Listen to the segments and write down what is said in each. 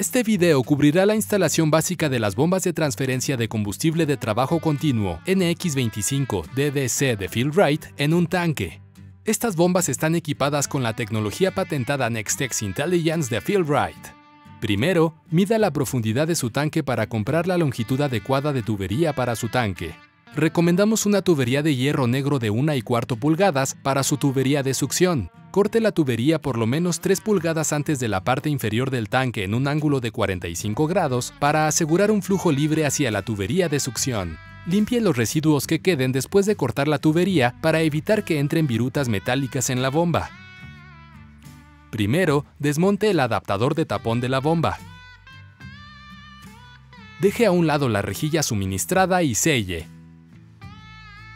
Este video cubrirá la instalación básica de las bombas de transferencia de combustible de trabajo continuo NX25 DDC de Fieldright en un tanque. Estas bombas están equipadas con la tecnología patentada Nextex Intelligence de Fieldright. Primero, mida la profundidad de su tanque para comprar la longitud adecuada de tubería para su tanque. Recomendamos una tubería de hierro negro de 1 y cuarto pulgadas para su tubería de succión. Corte la tubería por lo menos 3 pulgadas antes de la parte inferior del tanque en un ángulo de 45 grados para asegurar un flujo libre hacia la tubería de succión. Limpie los residuos que queden después de cortar la tubería para evitar que entren virutas metálicas en la bomba. Primero, desmonte el adaptador de tapón de la bomba. Deje a un lado la rejilla suministrada y selle.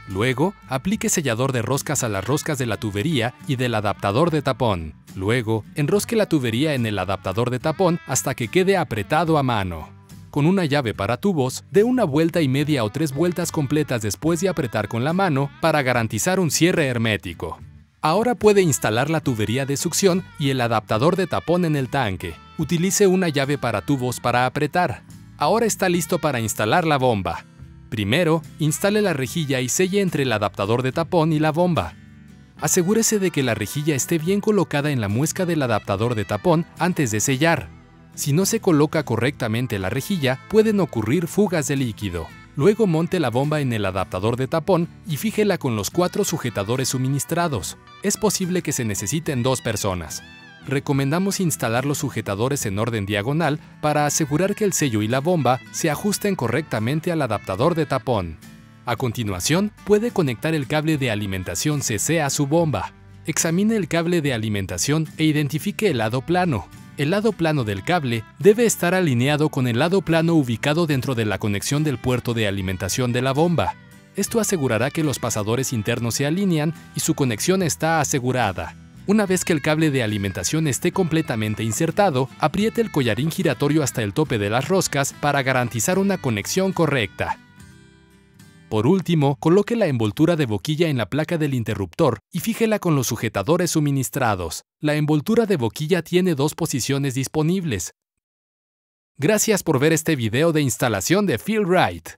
Luego, aplique sellador de roscas a las roscas de la tubería y del adaptador de tapón. Luego, enrosque la tubería en el adaptador de tapón hasta que quede apretado a mano. Con una llave para tubos, dé una vuelta y media o tres vueltas completas después de apretar con la mano para garantizar un cierre hermético. Ahora puede instalar la tubería de succión y el adaptador de tapón en el tanque. Utilice una llave para tubos para apretar. Ahora está listo para instalar la bomba. Primero, instale la rejilla y selle entre el adaptador de tapón y la bomba. Asegúrese de que la rejilla esté bien colocada en la muesca del adaptador de tapón antes de sellar. Si no se coloca correctamente la rejilla, pueden ocurrir fugas de líquido. Luego monte la bomba en el adaptador de tapón y fíjela con los cuatro sujetadores suministrados. Es posible que se necesiten dos personas recomendamos instalar los sujetadores en orden diagonal para asegurar que el sello y la bomba se ajusten correctamente al adaptador de tapón. A continuación, puede conectar el cable de alimentación CC a su bomba. Examine el cable de alimentación e identifique el lado plano. El lado plano del cable debe estar alineado con el lado plano ubicado dentro de la conexión del puerto de alimentación de la bomba. Esto asegurará que los pasadores internos se alinean y su conexión está asegurada. Una vez que el cable de alimentación esté completamente insertado, apriete el collarín giratorio hasta el tope de las roscas para garantizar una conexión correcta. Por último, coloque la envoltura de boquilla en la placa del interruptor y fíjela con los sujetadores suministrados. La envoltura de boquilla tiene dos posiciones disponibles. Gracias por ver este video de instalación de Feel Right.